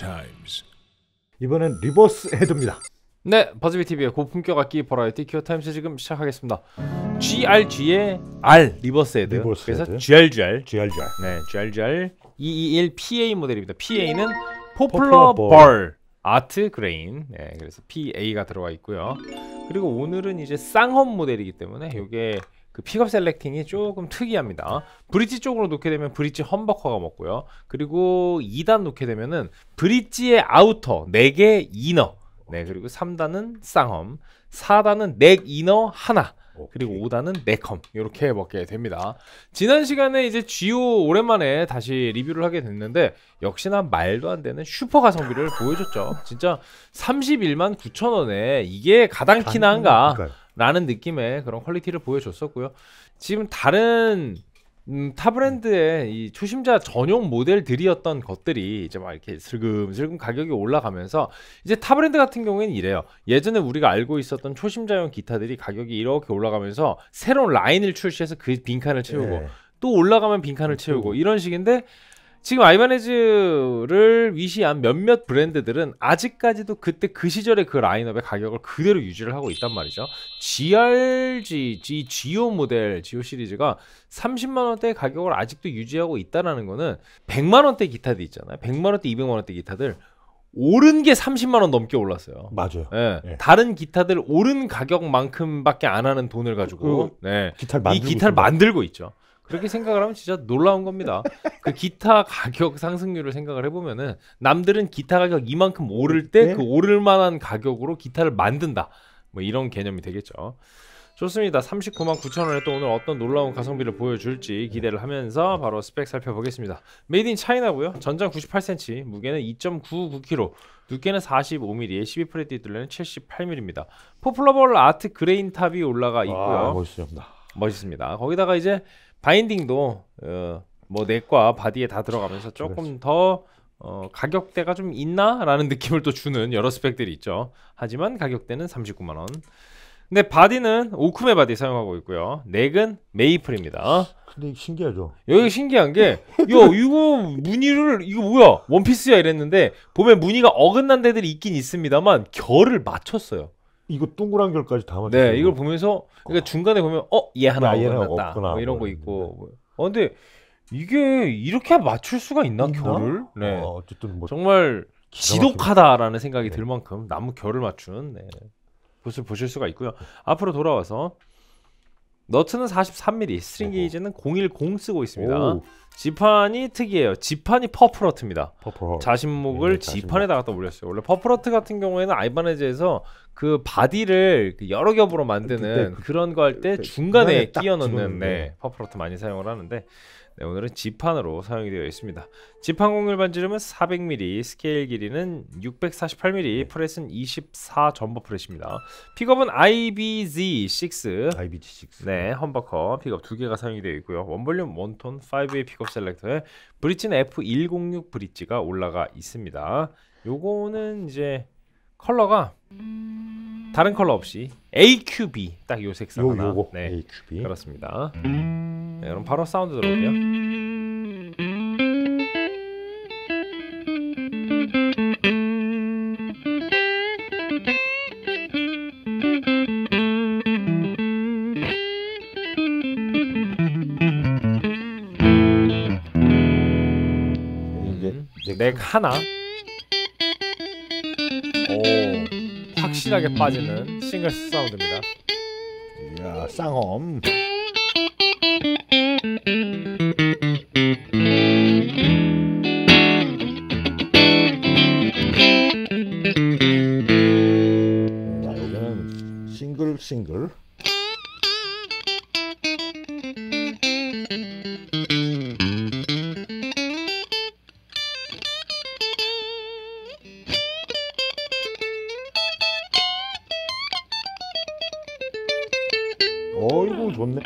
Times. 이번엔 reverse head입니다. 네, 버즈비 TV의 고품격 악기 버라이어티 Gear Times 지금 시작하겠습니다. GRG의 R reverse head. reverse 그래서 head. GRGR. GRGR. 네, GRGR 221 PA 모델입니다. PA는 Poplar 포플러 Burl. burl art grain. 네, 그래서 PA가 들어가 있고요. 그리고 오늘은 이제 쌍험 모델이기 때문에 이게 그 픽업 selecting이 조금 특이합니다. bridge 쪽으로 놓게 되면 브릿지 험버커가 먹고요. 그리고 2단 놓게 되면은 브릿지의 아우터 4개 inner. 네, 그리고 3단은 쌍험, 4단은 neck inner 하나. 그리고 5단은 neck험 이렇게 먹게 됩니다. 지난 시간에 이제 GIO 오랜만에 다시 리뷰를 하게 됐는데 역시나 말도 안 되는 슈퍼 가성비를 보여줬죠. 진짜 31만 9천 원에 이게 가당키나 한가. 라는 느낌의 그런 퀄리티를 보여줬었고요. 지금 다른 음, 타 브랜드의 이 초심자 전용 모델들이었던 것들이 이제 막 이렇게 슬금슬금 가격이 올라가면서 이제 타 브랜드 같은 경우에는 이래요. 예전에 우리가 알고 있었던 초심자용 기타들이 가격이 이렇게 올라가면서 새로운 라인을 출시해서 그 빈칸을 채우고 네. 또 올라가면 빈칸을 채우고 이런 식인데 지금 아이바네즈를 위시한 몇몇 브랜드들은 아직까지도 그때 그 시절의 그 라인업의 가격을 그대로 유지를 하고 있단 말이죠. GRG, G, GO 모델, GO 시리즈가 30만 원대 가격을 아직도 유지하고 있다라는 거는 100만 원대 기타들 있잖아요. 100만 원대, 200만 원대 기타들 오른 게 30만 원 넘게 올랐어요. 맞아요. 예. 예. 다른 기타들 오른 가격만큼밖에 안 하는 돈을 가지고 네. 기타를 이 만들고 기타를 있습니다. 만들고 있죠. 그렇게 생각을 하면 진짜 놀라운 겁니다. 그 기타 가격 상승률을 생각을 해보면은 남들은 기타 가격 이만큼 오를 때 네. 그 오를 만한 가격으로 기타를 만든다. 뭐 이런 개념이 되겠죠. 좋습니다. 39만 9천 원에 또 오늘 어떤 놀라운 가성비를 보여줄지 기대를 하면서 바로 스펙 살펴보겠습니다. Made in China고요. 전장 98cm, 무게는 2.99kg, 두께는 45mm, 12fret 둘레는 78mm입니다. 포플러 burl art grain top이 올라가 있고요. 아, 멋있습니다. 멋있습니다. 거기다가 이제 binding도 어, 뭐 neck과 body에 다 들어가면서 조금 더 어, 가격대가 좀 있나라는 느낌을 또 주는 여러 스펙들이 있죠. 하지만 가격대는 39만 원. 근데 body는 okoume body 사용하고 있고요. neck은 메이플입니다. 근데 신기하죠. 여기 신기한 게, 야 이거 무늬를 이거 뭐야 원피스야 이랬는데 보면 무늬가 어긋난 데들이 있긴 있습니다만 결을 맞췄어요. 이거 동그란 결까지 다 맞췄어요. 네, 이걸 보면서 그러니까 중간에 보면 어, 얘 하나. 없구나, 뭐 이런 뭐거 있고. 뭐. 어, 근데 이게 이렇게 맞출 수가 있나, 있나? 결을? 네. 어, 뭐 정말 지독하다라는 생각이 네. 들 만큼 나무 결을 맞춘 네. 모습을 보실 수가 있고요. 앞으로 돌아와서 너트는 43mm, string. 게이지는 010 쓰고 있습니다. 오, 지판이 특이해요. 지판이 purpleheart입니다. purple. 자심목을 네, 자심목. 지판에다가 또 올렸어요. 원래 purpleheart 같은 경우에는 아이바네즈에서 그 body를 그 여러 겹으로 만드는 그때 그런 거 할 때 그 중간에 끼워 넣는 네, purpleheart 많이 사용을 하는데 네, 오늘은 지판으로 사용이 되어 있습니다. 지판 곡률 반지름은 400mm, 스케일 길이는 648mm, 프렛은 24 점보 프렛입니다. 픽업은 IBZ6 IBT6. 네, humbucker 픽업 두 개가 사용이 되어 있고요. one volume one tone 5-way 픽업 selector에 브릿지는 F106 브릿지가 올라가 있습니다. 요거는 이제 컬러가 다른 컬러 없이 AQB 딱 요 색상 요 하나. 요거 네, AQB. 그렇습니다. 네, 그럼 바로 사운드 들어볼게요. 이게 음, 넥 하나. 확실하게 빠지는 싱글 사운드입니다. 야, 쌍엄. 싱글 싱글. 어이구 좋네.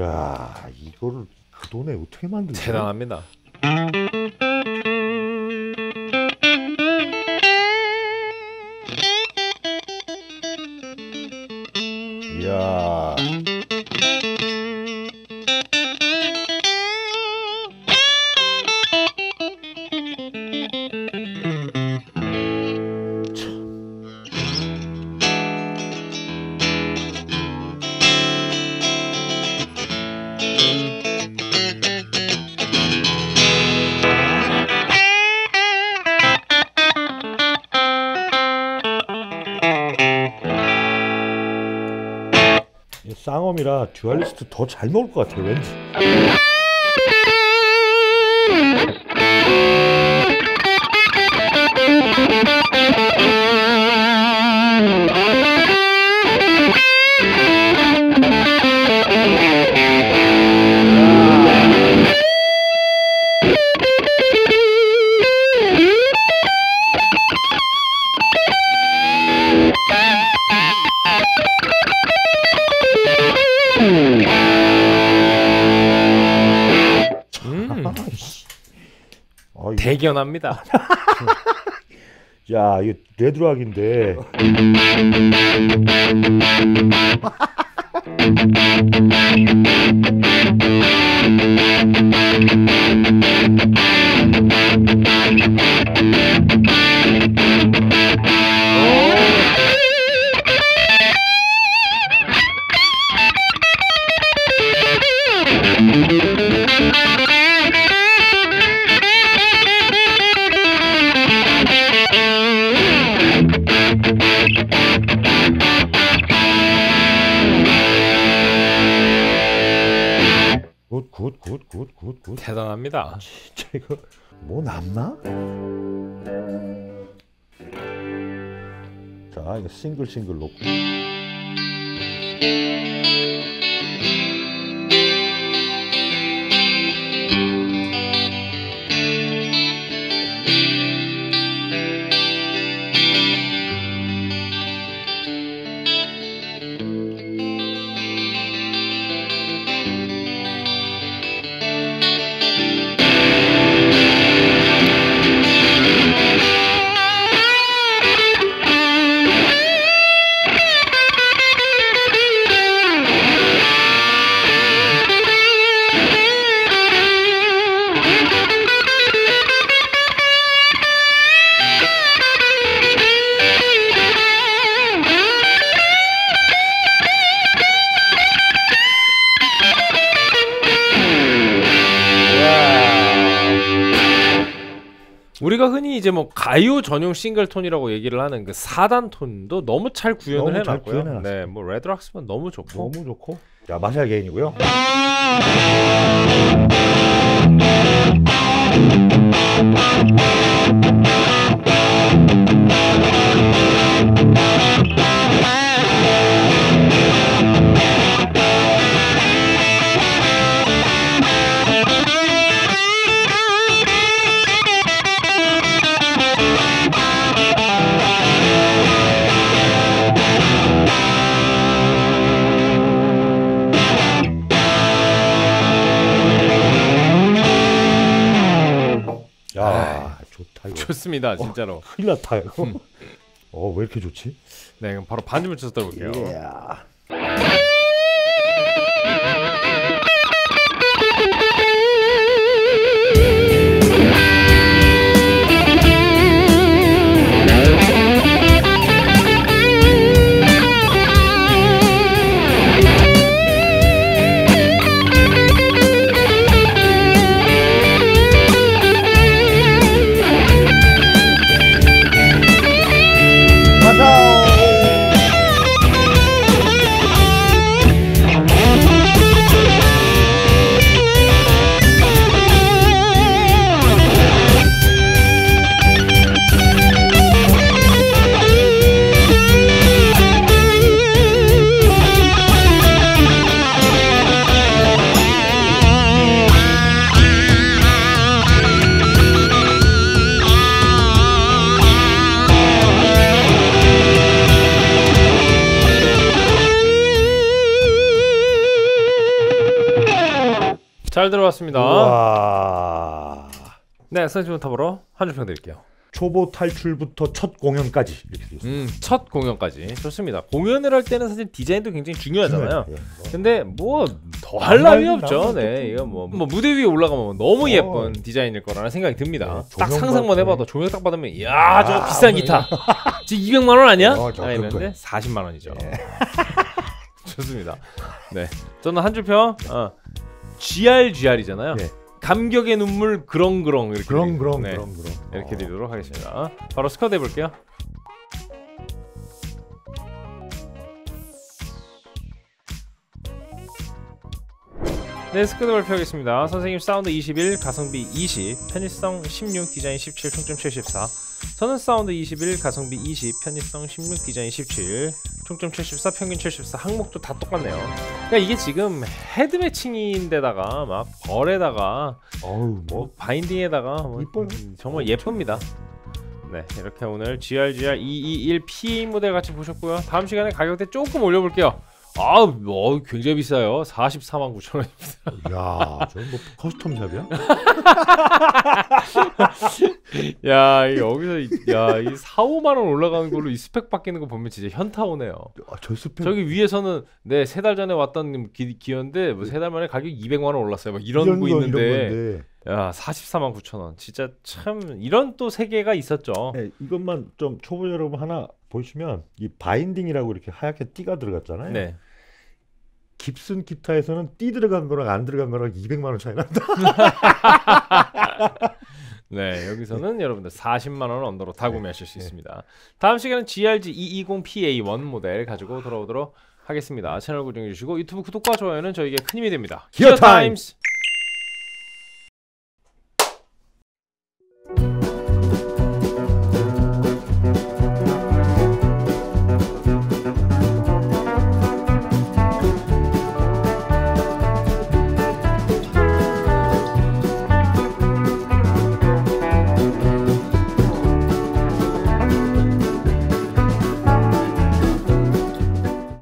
야 이거를 그 돈에 어떻게 만들지? 대단합니다. 이 쌍엄이라 듀얼리스트 더 잘 먹을 것 같아 왠지. 대견합니다. 야 이거 레드락인데. 굿굿굿굿굿굿. 대단합니다. 진짜 이거 뭐 남나? 자 이거 싱글 싱글 놓고. 우리가 흔히 이제 뭐 가요 전용 싱글톤이라고 얘기를 하는 그 4단 톤도 너무 잘 구현을 너무 잘 해놨고요. 구현해놨어요. 네, 뭐 레드락스면 너무 좋고. 너무 좋고. 자 마샬 게인이고요. 좋습니다, 진짜로. 큰일 났다 이거. 어왜 이렇게 좋지? 네, 그럼 바로 반주를 쳐서 들어볼게요. 이 잘 들어봤습니다. 와. 네, 선생님 탑으로 한 줄 평 드릴게요. 초보 탈출부터 첫 공연까지 이렇게 돼 있어요. 음, 첫 공연까지 좋습니다. 공연을 할 때는 사실 디자인도 굉장히 중요하잖아요. 예, 뭐. 근데 뭐 더 할 나위 없죠. 네. 이거 뭐, 뭐 무대 위에 올라가면 너무 어. 예쁜 디자인일 거라는 생각이 듭니다. 네, 딱 상상만 받- 해봐도 조명 딱 받으면 이야 저 아, 비싼 뭐 기타 지금 200만 원 아니야? 어, 저 아, 이랬는데 그거예요. 40만 원이죠. 좋습니다. 네, 저는 한 줄평 어, GRGR이잖아요. 네. 감격의 눈물 그렁 그렁 이렇게 그럼 드리- 그럼 네, 그럼 그럼 이렇게 어. 드리도록 하겠습니다. 바로 스코어 해볼게요. 네, 스코어 발표하겠습니다. 선생님 사운드 21, 가성비 20, 편의성 16, 디자인 17, 총점 74. 저는 사운드 21, 가성비 20, 편의성 16, 디자인 17, 총점 74, 평균 74. 항목도 다 똑같네요. 그러니까 이게 지금 헤드 matching인데다가 막 burl에다가 어우 뭐뭐 binding에다가 뭐 정말 예쁩니다. 네 이렇게 오늘 GRGR 221 PA 모델 같이 보셨고요. 다음 시간에 가격대 조금 올려볼게요. 아우 뭐 굉장히 비싸요. 44만 9천 원. 야, 저뭐 custom shop이야? 야이 여기서 야 이 4, 5만 원 올라가는 걸로 이 스펙 바뀌는 거 보면 진짜 현타 오네요. 아, 저 스펙 저기 위에서는 네 세 달 전에 왔던 기, 기어인데 뭐 세 달 만에 가격 200만 원 올랐어요. 막 이런, 거 거, 있는데 이런. 야 44만 9천 원. 진짜 참 이런 또 세계가 있었죠. 네, 이것만 좀 초보 여러분 하나 보시면 이 binding이라고 이렇게 하얗게 띠가 들어갔잖아요. 네. 깁슨 기타에서는 띠 들어간 거랑 안 들어간 거랑 200만 원 차이 난다. 네, 여기서는 여러분들 40만 원 언더로 다 구매하실 수 있습니다. 다음 시간은 GRG 220PA1 모델 가지고 돌아오도록 하겠습니다. 채널 고정해 주시고 유튜브 구독과 좋아요는 저에게 큰 힘이 됩니다. 기어 타임스.